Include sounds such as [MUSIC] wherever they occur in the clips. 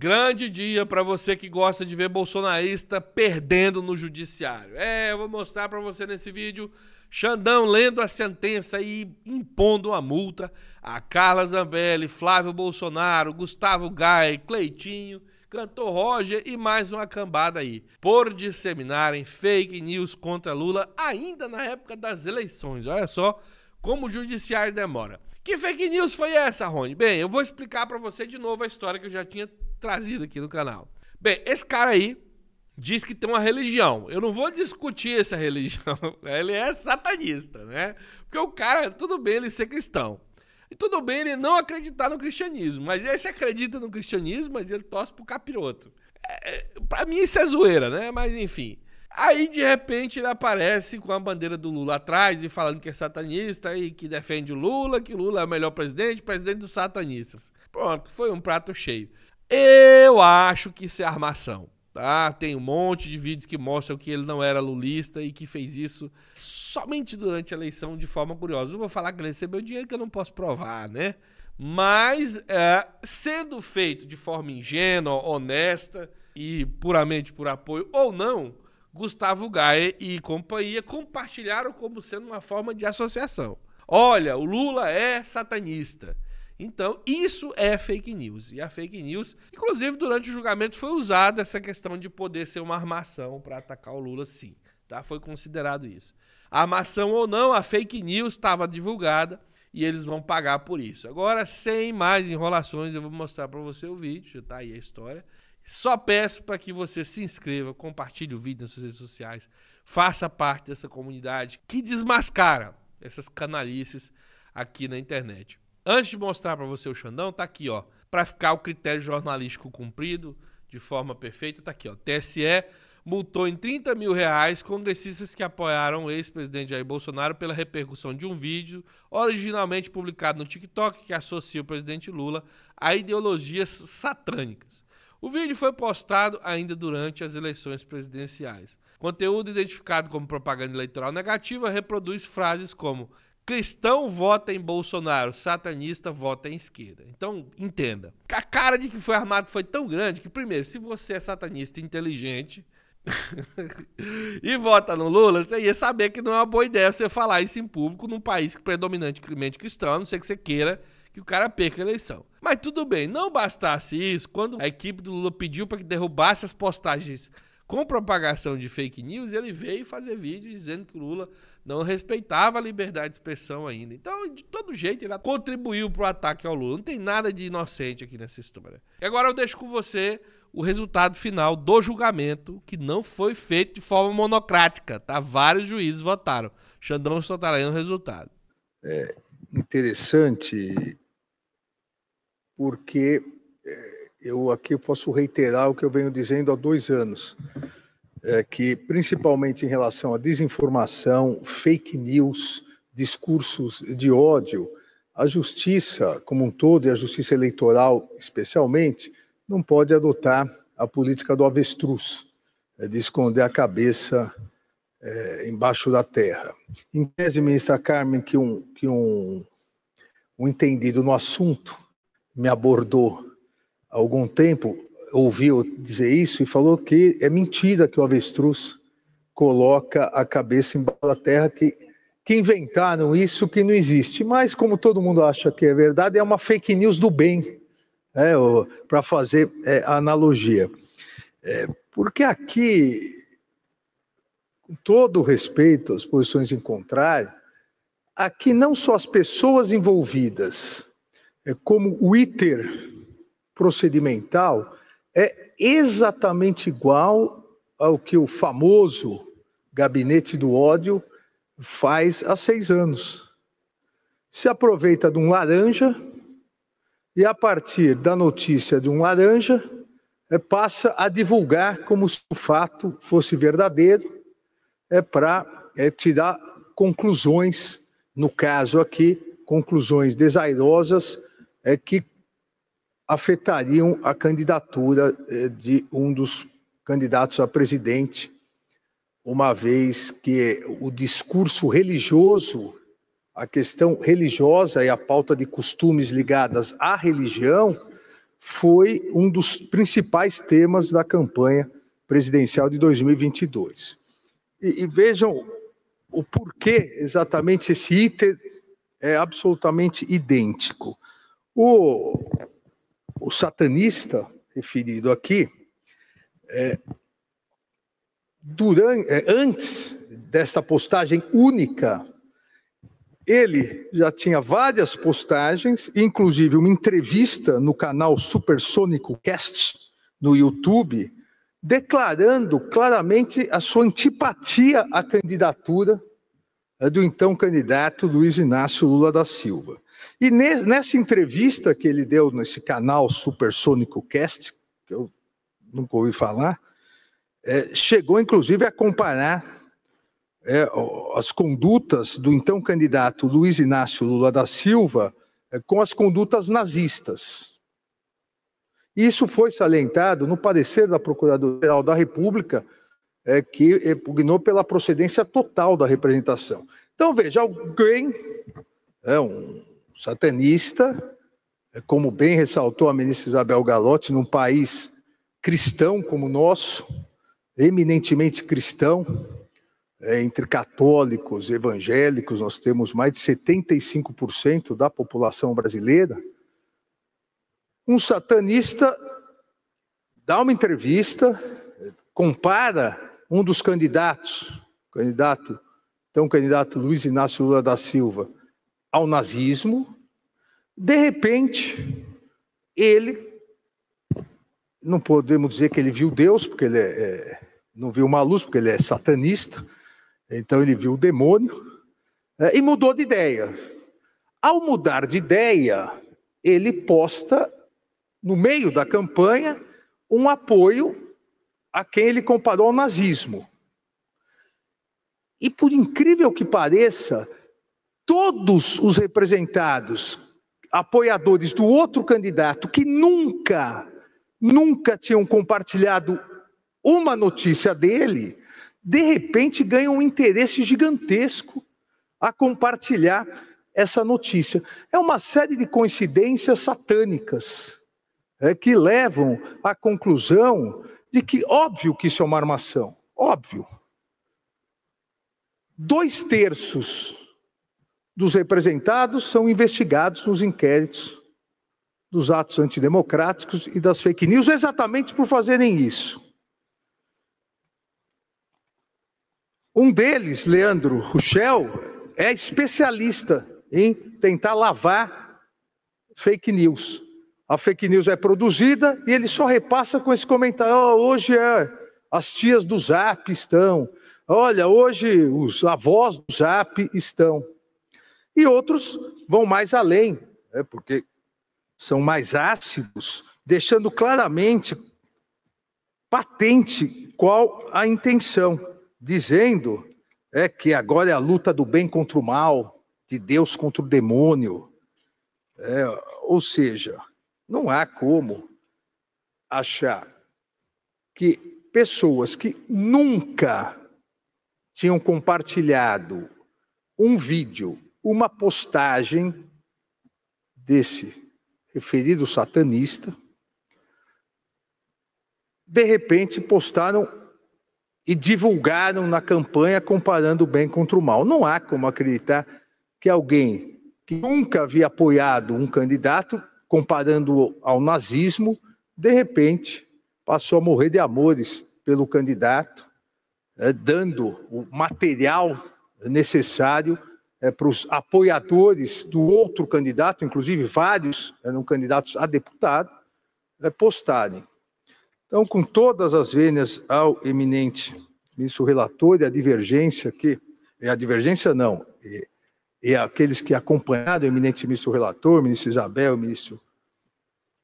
Grande dia para você que gosta de ver bolsonarista perdendo no judiciário. É, eu vou mostrar para você nesse vídeo Xandão lendo a sentença e impondo a multa a Carla Zambelli, Flávio Bolsonaro, Gustavo Gai, Cleitinho, Cantor Roger e mais uma cambada aí, por disseminarem fake news contra Lula ainda na época das eleições. Olha só como o judiciário demora. Que fake news foi essa, Rony? Bem, eu vou explicar para você de novo a história que eu já tinha trazido aqui no canal. Bem, esse cara aí diz que tem uma religião. Eu não vou discutir essa [LAUGHS] religião. Ele é satanista, né? Porque o cara, tudo bem ele ser cristão. E tudo bem ele não acreditar no cristianismo. Mas esse acredita no cristianismo, mas ele torce pro capiroto. É, é pra mim isso é zoeira, né? Mas enfim. Aí, de repente, ele aparece com a bandeira do Lula atrás e falando que é satanista e que defende o Lula, que Lula é o melhor presidente, presidente dos satanistas. Pronto, foi um prato cheio. Eu acho que isso é armação. Tá? Tem um monte de vídeos que mostram que ele não era lulista e que fez isso somente durante a eleição de forma curiosa. Não vou falar que ele recebeu dinheiro que eu não posso provar, né? Mas é, sendo feito de forma ingênua, honesta e puramente por apoio ou não, Gustavo Gaia e companhia compartilharam como sendo uma forma de associação. Olha, o Lula é satanista. Então, isso é fake news. E a fake news, inclusive durante o julgamento, foi usada essa questão de poder ser uma armação para atacar o Lula, sim. Tá? Foi considerado isso. Armação ou não, a fake news estava divulgada e eles vão pagar por isso. Agora, sem mais enrolações, eu vou mostrar para você o vídeo, já está aí a história. Só peço para que você se inscreva, compartilhe o vídeo nas suas redes sociais, faça parte dessa comunidade que desmascara essas canalices aqui na internet. Antes de mostrar para você o Xandão, tá aqui, ó. Para ficar o critério jornalístico cumprido de forma perfeita, tá aqui, ó. TSE multou em 30 mil reais congressistas que apoiaram o ex-presidente Jair Bolsonaro pela repercussão de um vídeo originalmente publicado no TikTok que associa o presidente Lula a ideologias satânicas. O vídeo foi postado ainda durante as eleições presidenciais. Conteúdo identificado como propaganda eleitoral negativa reproduz frases como Cristão vota em Bolsonaro, satanista vota em esquerda. Então, entenda. A cara de que foi armado foi tão grande que, primeiro, se você é satanista inteligente [LAUGHS] e vota no Lula, você ia saber que não é uma boa ideia você falar isso em público num país predominantemente cristão, a não ser que você queira que o cara perca a eleição. Mas tudo bem, não bastasse isso, quando a equipe do Lula pediu para que derrubasse as postagens com propagação de fake news, ele veio fazer vídeo dizendo que o Lula não respeitava a liberdade de expressão ainda. Então, de todo jeito, ele contribuiu para o ataque ao Lula. Não tem nada de inocente aqui nessa história. E agora eu deixo com você o resultado final do julgamento, que não foi feito de forma monocrática, tá? Vários juízes votaram. Xandão está lendo o resultado. É interessante porque eu aqui posso reiterar o que eu venho dizendo há dois anos, é que principalmente em relação à desinformação, fake news, discursos de ódio, a justiça como um todo e a justiça eleitoral especialmente não pode adotar a política do avestruz, é de esconder a cabeça é, embaixo da terra. Em tese, ministra Carmen, que um, que um, um entendido no assunto me abordou algum tempo ouviu dizer isso e falou que é mentira que o avestruz coloca a cabeça embaixo da terra, que, que inventaram isso que não existe. Mas, como todo mundo acha que é verdade, é uma fake news do bem, né, para fazer é, analogia. É, porque aqui, com todo respeito às posições em contrário, aqui não só as pessoas envolvidas, é, como o ITER, procedimental é exatamente igual ao que o famoso gabinete do ódio faz há seis anos. Se aproveita de um laranja e, a partir da notícia de um laranja, é, passa a divulgar como se o fato fosse verdadeiro, é para é, tirar conclusões, no caso aqui, conclusões desairosas, é que afetariam a candidatura eh, de um dos candidatos a presidente, uma vez que o discurso religioso, a questão religiosa e a pauta de costumes ligadas à religião foi um dos principais temas da campanha presidencial de 2022. E, e vejam o porquê exatamente esse item é absolutamente idêntico. O, o satanista referido aqui, é, durante, é, antes desta postagem única, ele já tinha várias postagens, inclusive uma entrevista no canal Supersônico Cast no YouTube, declarando claramente a sua antipatia à candidatura é, do então candidato Luiz Inácio Lula da Silva. E nessa entrevista que ele deu nesse canal Supersônico Cast, que eu nunca ouvi falar, é, chegou inclusive a comparar é, as condutas do então candidato Luiz Inácio Lula da Silva é, com as condutas nazistas. Isso foi salientado no parecer da Procuradoria-Geral da República, é, que pugnou pela procedência total da representação. Então, veja, alguém, é um satanista, é, como bem ressaltou a ministra Isabel Galotti, num país cristão como o nosso, eminentemente cristão, é, entre católicos evangélicos, nós temos mais de 75% da população brasileira. Um satanista dá uma entrevista, compara um dos candidatos, candidato, então candidato Luiz Inácio Lula da Silva, ao nazismo. De repente, ele, não podemos dizer que ele viu Deus, porque ele é, é, não viu uma luz, porque ele é satanista, então ele viu o demônio, é, e mudou de ideia. Ao mudar de ideia, ele posta no meio da campanha, um apoio a quem ele comparou ao nazismo. E por incrível que pareça, todos os representados, apoiadores do outro candidato, que nunca, nunca tinham compartilhado uma notícia dele, de repente ganham um interesse gigantesco a compartilhar essa notícia. É uma série de coincidências satânicas é, que levam à conclusão de que, óbvio que isso é uma armação, óbvio. Dois terços dos representados são investigados nos inquéritos dos atos antidemocráticos e das fake news, exatamente por fazerem isso. Um deles, Leandro Ruchel, é especialista em tentar lavar fake news a fake news é produzida e ele só repassa com esse comentário: oh, hoje é, as tias do Zap estão, olha, hoje os avós do Zap estão. E outros vão mais além, né, porque são mais ácidos, deixando claramente patente qual a intenção, dizendo é que agora é a luta do bem contra o mal, de Deus contra o demônio. É, ou seja, não há como achar que pessoas que nunca tinham compartilhado um vídeo, uma postagem desse referido satanista, de repente postaram e divulgaram na campanha comparando o bem contra o mal. Não há como acreditar que alguém que nunca havia apoiado um candidato comparando ao nazismo, de repente passou a morrer de amores pelo candidato, é, dando o material necessário é, para os apoiadores do outro candidato, inclusive vários eram candidatos a deputado, é, postarem. Então, com todas as vênias ao eminente ministro relator e a divergência que, a divergência não, e aqueles que acompanharam o eminente ministro relator, ministro Isabel, ministro,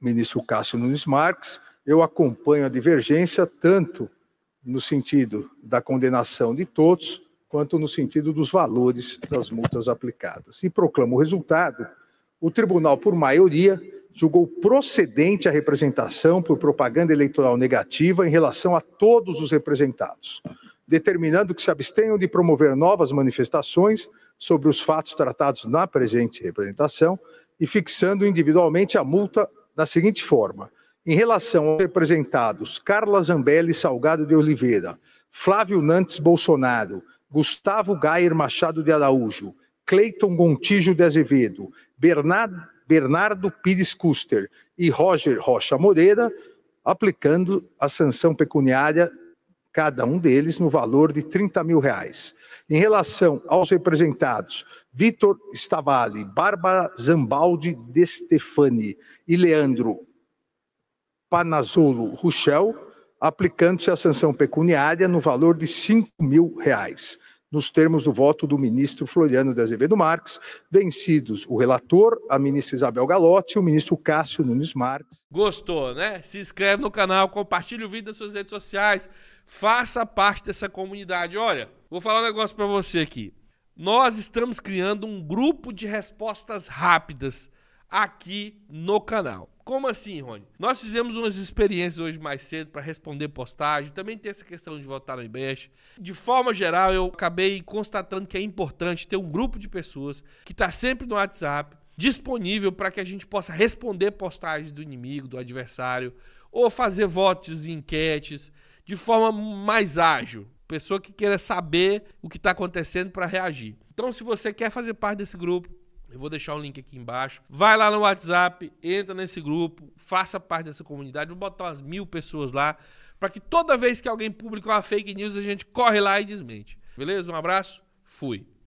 ministro Cássio Nunes Marques, eu acompanho a divergência tanto no sentido da condenação de todos, quanto no sentido dos valores das multas aplicadas. E proclamo o resultado. O tribunal, por maioria, julgou procedente a representação por propaganda eleitoral negativa em relação a todos os representados, determinando que se abstenham de promover novas manifestações sobre os fatos tratados na presente representação e fixando individualmente a multa da seguinte forma: em relação aos representados Carla Zambelli Salgado de Oliveira, Flávio Nantes Bolsonaro, Gustavo Gayer Machado de Araújo, Cleiton Gontijo de Azevedo, Bernardo, Bernardo Pires Custer e Roger Rocha Moreira, aplicando a sanção pecuniária, cada um deles, no valor de 30 mil reais. Em relação aos representados Vitor Stavali, Bárbara Zambaldi de Stefani e Leandro Panazolo Ruchel, aplicando-se a sanção pecuniária no valor de 5 mil reais nos termos do voto do ministro Floriano de Azevedo Marques, vencidos o relator, a ministra Isabel Galotti e o ministro Cássio Nunes Marques. Gostou, né? Se inscreve no canal, compartilhe o vídeo nas suas redes sociais, faça parte dessa comunidade. Olha, vou falar um negócio para você aqui. Nós estamos criando um grupo de respostas rápidas aqui no canal. Como assim, Rony? Nós fizemos umas experiências hoje mais cedo para responder postagem, também tem essa questão de votar no IBEST. De forma geral, eu acabei constatando que é importante ter um grupo de pessoas que está sempre no WhatsApp, disponível para que a gente possa responder postagens do inimigo, do adversário, ou fazer votos e enquetes de forma mais ágil. Pessoa que queira saber o que está acontecendo para reagir. Então, se você quer fazer parte desse grupo, eu vou deixar o link aqui embaixo. Vai lá no WhatsApp, entra nesse grupo, faça parte dessa comunidade. Vou botar umas mil pessoas lá, para que toda vez que alguém publicar uma fake news, a gente corre lá e desmente. Beleza? Um abraço, fui.